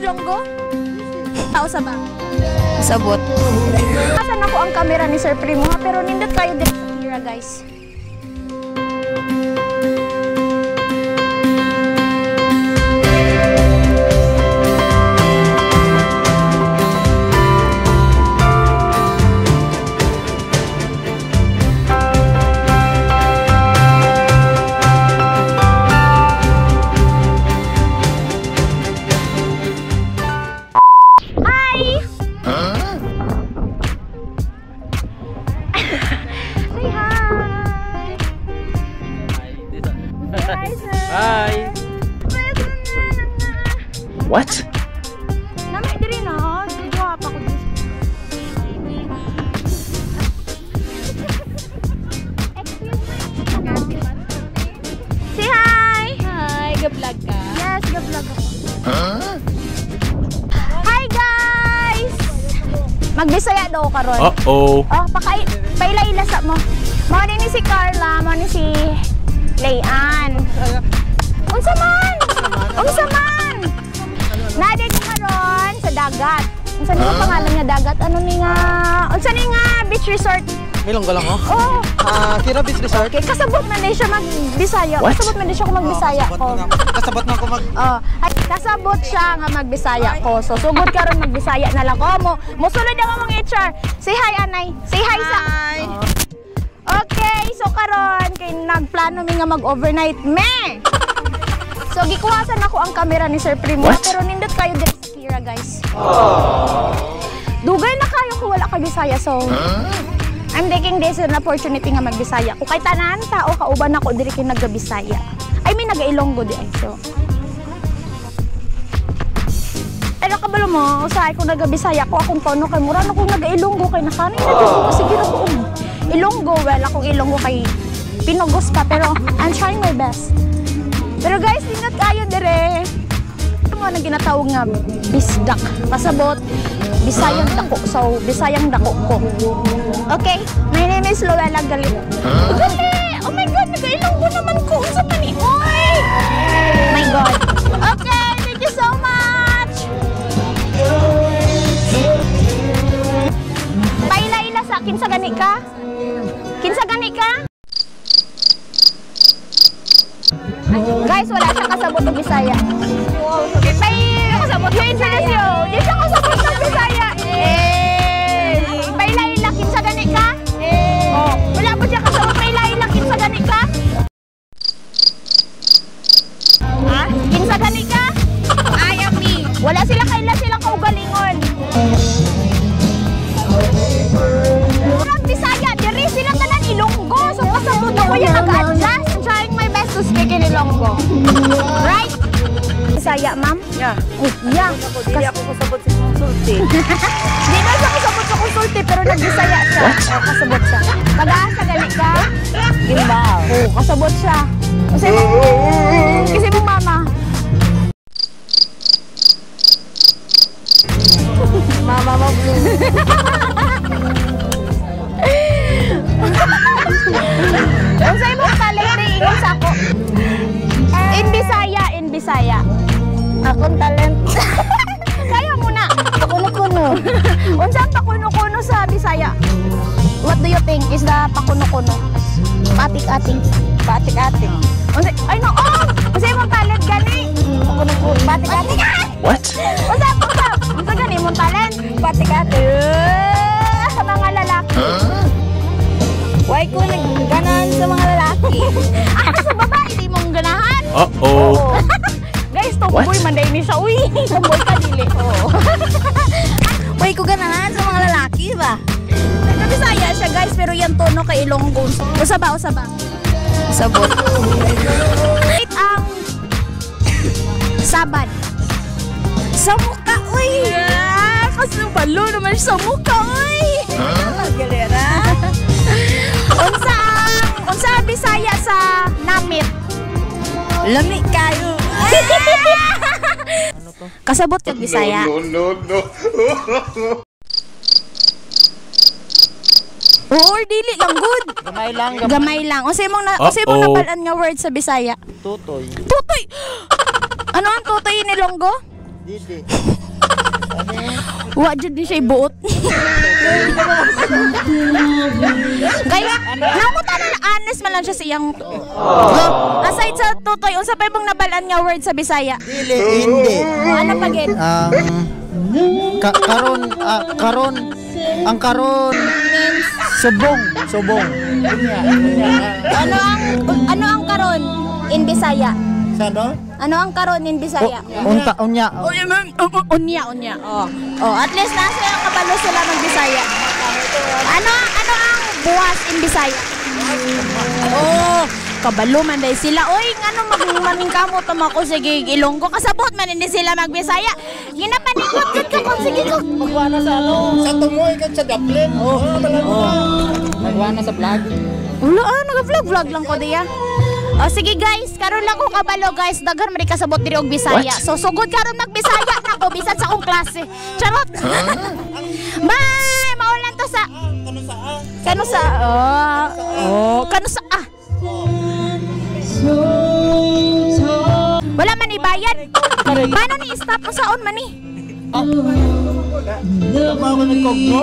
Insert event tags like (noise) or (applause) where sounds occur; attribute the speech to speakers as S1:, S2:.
S1: Ilonggo? Tao sa ba?
S2: Sabot.
S1: Asan ako ang camera ni Sir Primo ha? Pero nindot kayo din sa camera guys.
S3: What?
S1: Namay diri na, gagawa pa ko. Say hi!
S2: Hi, ga-vlog ka.
S1: Yes, ga-vlog ako. Hi guys! Magbisaya daw karon.
S3: Uh-oh.
S1: Oh, pakai paila-ila sa mo. Mao ni si Carla, mao ni si Layan. Unsa man? Unsa man? Dagat. Unsa ni nga pangalan nga dagat? Ano ni nga? Unsa ni nga beach resort?
S4: Milong ko lang oh.
S1: Oh,
S4: Ah, Kira Beach Resort.
S1: okay. Kasabot man ni siya magbisaya.
S3: What?
S1: Kasabot man ni siya ko magbisaya
S4: Kasabot
S1: ko.
S4: na Kasabot na ako mag...
S1: Oh, ay kasabot siya nga magbisaya ko. So sugod karon magbisaya na lang ko mo. Mosulod ang mga HR. Say hi anay. Say hi, sa. Oh. Okay, so karon kay nagplano mi nga mag-overnight me. So gikuhasan ako ang camera ni Sir Primo
S3: What?
S1: pero nindot kayo diri guys. Dugay na kayo kung wala ka Bisaya so I'm taking this as an opportunity nga magbisaya. Kung kay tanan tao kauban ako diri kay nagabisaya. I mean naga-Ilonggo di ay. So Ano ka ba mo? Usahay ko nagabisaya ko akong tono kay mura na kung naga-Ilonggo kay nakanay na ko sige ra ko. Ilonggo well akong Ilonggo kay Pinugos pa pero I'm trying my best. Pero guys, ingat kayo dire. Nga na ginatawag nga bisdak. Pasabot, bisayang dako. So, bisayang dako ko. Okay, my name is Luella Galit. Gali! Oh my God, nag-ilonggo naman ko. Unsa man ni? Oy! My God. Okay, thank you so much! Paila-ila sa akin sa gani ka? Kinsa gani ka? Guys, wala siyang kasabot ng Bisaya. Kinsa gani ka? Ayaw ni. Wala sila kaila sila kaugalingon. Murag Bisaya, diri sila tanan Ilonggo. So kasabot ako yung nag-adjust. I'm trying my best to speak in Ilonggo. Right? Bisaya, ma'am?
S4: Yeah.
S1: Oh, yeah.
S4: Dili ako kasabot sa konsulti. (laughs)
S1: Di na siya kasabot sa konsulti pero nagbisaya siya. (laughs) Oh, kasabot siya. Pag-aasa gali ka?
S4: Gimbal.
S1: Oh, kasabot siya. Kasi mo, kasi mo mama.
S4: Mama mo
S1: Unsay mo talent ni ingon sa ako? In Bisaya, in Bisaya.
S2: Akong talent.
S1: Kaya mo na.
S2: Kuno-kuno.
S1: Unsa ang pakuno-kuno sa Bisaya? What do you think is the pakuno-kuno? Patik-ating.
S2: Patik-atik.
S1: Unsa ay no, oh! Unsay mo talent gani?
S2: Kuno-kuno. Patik-atik.
S3: What?
S2: Nagganan sa mga lalaki? (laughs)
S1: Ah, sa babae di mong ganahan.
S3: Uh-oh.
S1: Guys, tomboy man dahil ni siya. Uy, tomboy ka dili. Oo. (laughs)
S2: Why ko ganahan sa mga lalaki ba?
S1: Nagkabisaya siya guys, pero yan tono kay Ilonggo. Usa ba, usa ba?
S2: Sabot.
S1: Wait, ang Sabad.
S2: Sa mukha, uy!
S1: Ah, kasi balo naman siya sa mukha, sa namit?
S2: Lami kayo. (laughs)
S1: Kasabot kag Bisaya.
S5: No, no, no.
S1: Oo, dili lang good.
S4: Gamay lang.
S1: Gamay lang. Unsa imong na, unsa imong
S3: Uh-oh.
S1: napalan nga word sa Bisaya?
S4: Tutoy.
S1: Tutoy. Ano ang tutoy ni Longgo?
S4: Didi. (laughs)
S1: Wa jud ni siya buot. (laughs) Kaya namutan na honest man lang siya sa iyang Aside sa tutoy unsa pa ibang nabalaan nga word sa Bisaya?
S4: Dili, hindi.
S1: Ano pa gid?
S4: Um, ka karon, ah, karon, ang karon, subong, subong.
S1: Ano ang ano ang karon in Bisaya?
S4: Sa no?
S1: Ano ang karon in Bisaya?
S4: Unta, unya.
S1: Unya, unya. Oh. Oh, at least nasa yung kabalo sila ng Bisaya. Ano ano ang buwas in Bisaya? Oh, kabalo man dahil sila. Oy, ngano mag maning kamo tama ko sige Ilonggo kasabot man hindi sila magbisaya. Ginapanikot gud ka kon sige ko.
S4: Magwana sa ano? Sa tumoy ka sa Dublin. Oh, oh. Magwana sa vlog.
S1: Ulo ah, nag-vlog vlog lang ko diya. O sige guys, karon lang ko kabalo guys, daghan man kasabot diri og Bisaya. So sugod karon magbisaya na ko bisan sa akong klase. Charot. Bye, maulan to sa Kano sa Oh, oh, kano sa ah. Wala man ibayad. Paano ni stop mo saon man ni?
S4: Tama ko ng kogno.